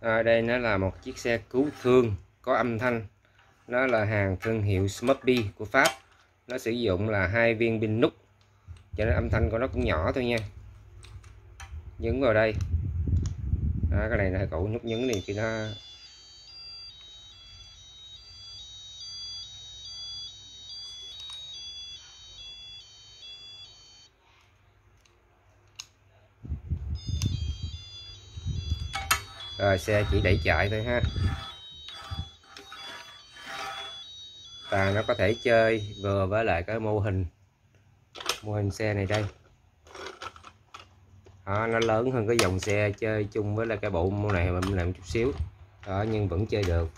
à, đây nó là một chiếc xe cứu thương có âm thanh. Nó là hàng thương hiệu Smuppy của Pháp. Nó sử dụng là hai viên pin nút cho nên âm thanh của nó cũng nhỏ thôi nha. Nhấn vào đây. Đó, cái này là cậu nút nhấn thì khi nó rồi xe chỉ đẩy chạy thôi ha. Và nó có thể chơi vừa với lại cái mô hình mô hình xe này đây. Đó, nó lớn hơn cái dòng xe chơi chung với lại cái bộ mô này mình làm chút xíu. Đó nhưng vẫn chơi được.